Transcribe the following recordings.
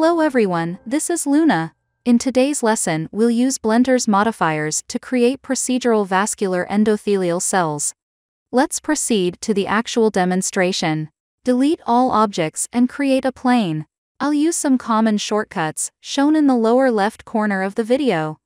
Hello everyone, this is Luna. In today's lesson, we'll use Blender's modifiers to create procedural vascular endothelial cells. Let's proceed to the actual demonstration. Delete all objects and create a plane. I'll use some common shortcuts, shown in the lower left corner of the video.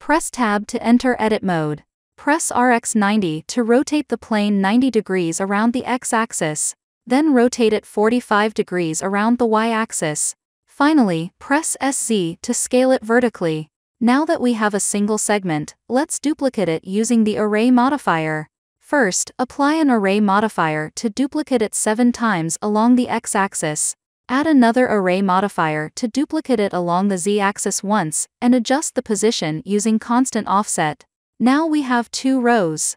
Press Tab to enter edit mode. Press RX90 to rotate the plane 90 degrees around the x-axis. Then rotate it 45 degrees around the y-axis. Finally, press SZ to scale it vertically. Now that we have a single segment, let's duplicate it using the Array modifier. First, apply an Array modifier to duplicate it 7 times along the x-axis. Add another Array modifier to duplicate it along the z-axis once, and adjust the position using constant offset. Now we have two rows.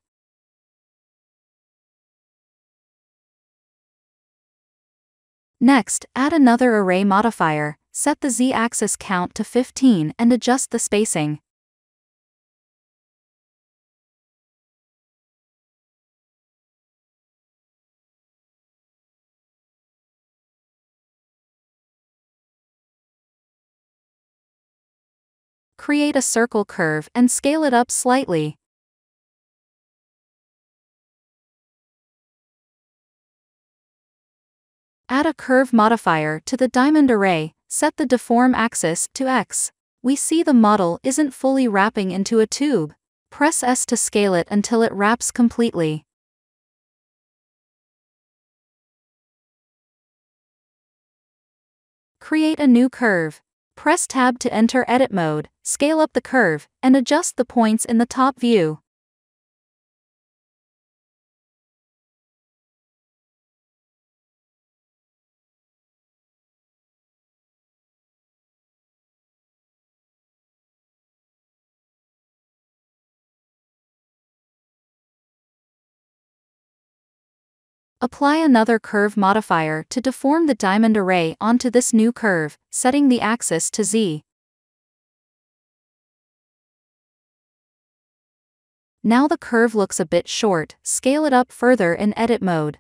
Next, add another array modifier, set the z-axis count to 15 and adjust the spacing. Create a circle curve and scale it up slightly. Add a curve modifier to the diamond array, set the deform axis to x. We see the model isn't fully wrapping into a tube. Press S to scale it until it wraps completely. Create a new curve. Press Tab to enter edit mode, scale up the curve, and adjust the points in the top view. Apply another curve modifier to deform the diamond array onto this new curve, setting the axis to z. Now the curve looks a bit short, scale it up further in edit mode.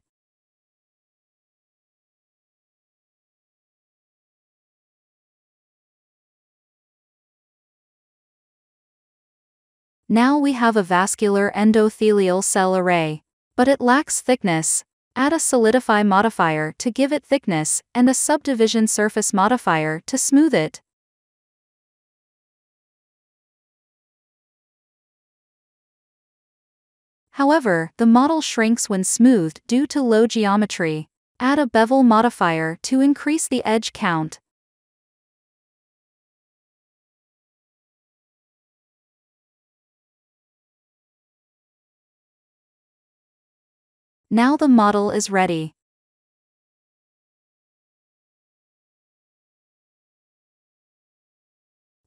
Now we have a vascular endothelial cell array. But it lacks thickness, Add a solidify modifier to give it thickness, and a subdivision surface modifier to smooth it. However, the model shrinks when smoothed due to low geometry. Add a bevel modifier to increase the edge count. Now the model is ready.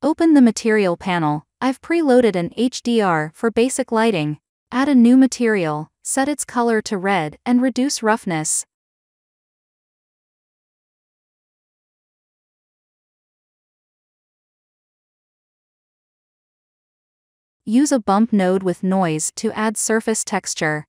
Open the material panel. I've preloaded an HDR for basic lighting. Add a new material, set its color to red, and reduce roughness. Use a bump node with noise to add surface texture.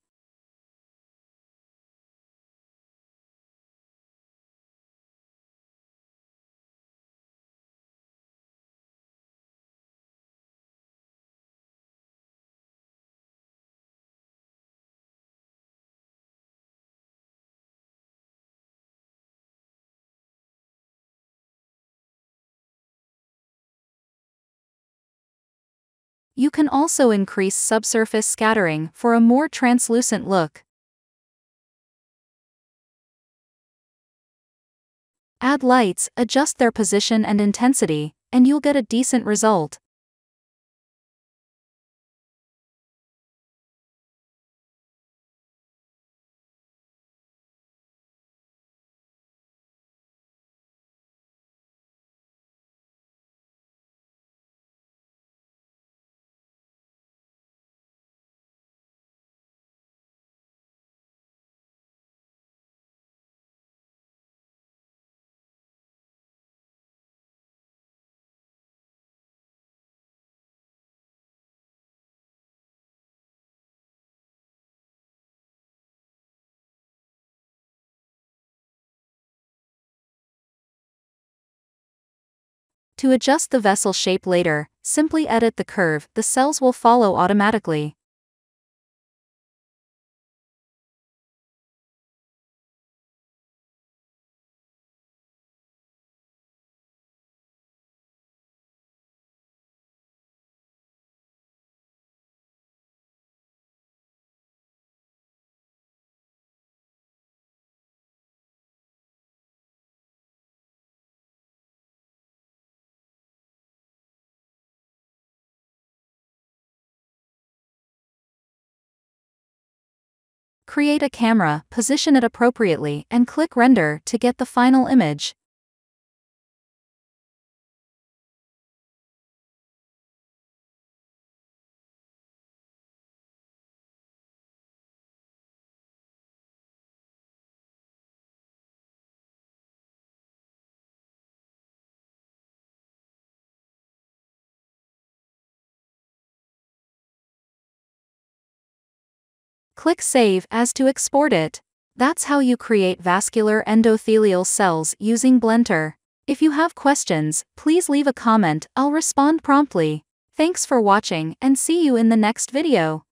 You can also increase subsurface scattering for a more translucent look. Add lights, adjust their position and intensity, and you'll get a decent result. To adjust the vessel shape later, simply edit the curve, the cells will follow automatically. Create a camera, position it appropriately, and click Render to get the final image. Click Save as to export it. That's how you create vascular endothelial cells using Blender. If you have questions, please leave a comment, I'll respond promptly. Thanks for watching and see you in the next video.